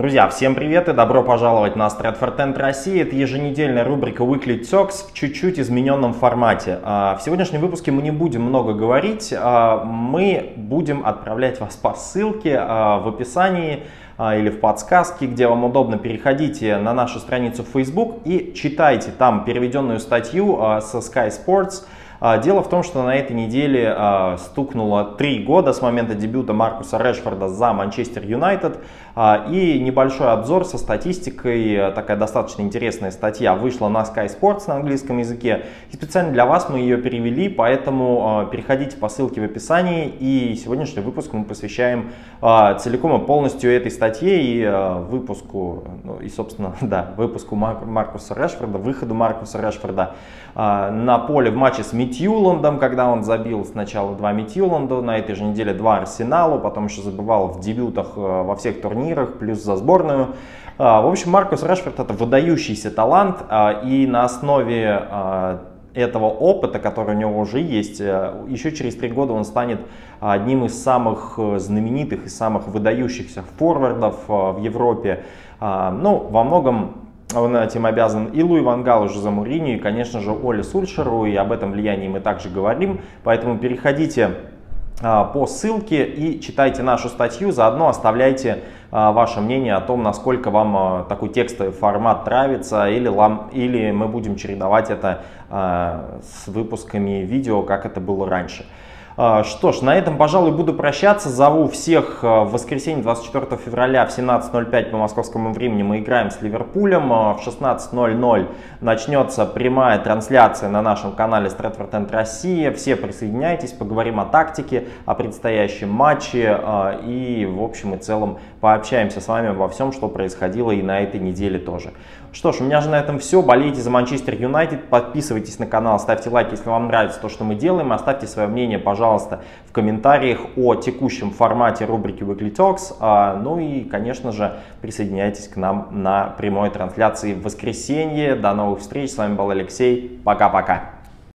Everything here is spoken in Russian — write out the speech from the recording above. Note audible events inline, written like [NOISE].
Друзья, всем привет и добро пожаловать на Stratford End России. Это еженедельная рубрика Weekly Talks в чуть-чуть измененном формате. А, в сегодняшнем выпуске мы не будем много говорить, а, мы будем отправлять вас по ссылке а, в описании или в подсказке, где вам удобно, переходите на нашу страницу в Facebook и читайте там переведенную статью со Sky Sports – дело в том, что на этой неделе а, стукнуло три года с момента дебюта Маркуса Решфорда за Манчестер Юнайтед. А, и небольшой обзор со статистикой, такая достаточно интересная статья, вышла на Sky Sports на английском языке. И специально для вас мы ее перевели, поэтому переходите по ссылке в описании. И сегодняшний выпуск мы посвящаем целиком и полностью этой статье и выпуску, ну, и собственно, [LAUGHS] да, выпуску Маркуса Решфорда, выходу Маркуса Решфорда на поле в матче с Митьюландом, когда он забил сначала два Митьюланда, на этой же неделе два Арсеналу, потом еще забывал в дебютах э, во всех турнирах, плюс за сборную. А, в общем, Маркус Решфорд это выдающийся талант, а, и на основе а, этого опыта, который у него уже есть, э, еще через три года он станет одним из самых э, знаменитых и самых выдающихся форвардов в Европе. Ну, во многом он этим обязан и Луи Вангал уже за Мурини, и, конечно же, Оле Сульшеру, и об этом влиянии мы также говорим. Поэтому переходите а, по ссылке и читайте нашу статью, заодно оставляйте а, ваше мнение о том, насколько вам а, такой текстовый формат нравится, или, или мы будем чередовать это с выпусками видео, как это было раньше. А, что ж, на этом, пожалуй, буду прощаться. Зову всех а, в воскресенье 24 февраля в 17.05 по московскому времени мы играем с Ливерпулем. А, в 16.00 начнется прямая трансляция на нашем канале Stratford End Россия. Все присоединяйтесь, поговорим о тактике, о предстоящем матче и в общем и целом пообщаемся с вами обо всем, что происходило и на этой неделе тоже. Что ж, у меня же на этом все. Болейте за Манчестер Юнайтед, подписывайтесь на канал, ставьте лайк, если вам нравится то, что мы делаем. Оставьте свое мнение, пожалуйста, в комментариях о текущем формате рубрики Weekly Talks. А, ну и, конечно же, присоединяйтесь к нам на прямой трансляции в воскресенье. До новых встреч. С вами был Алексей. Пока-пока.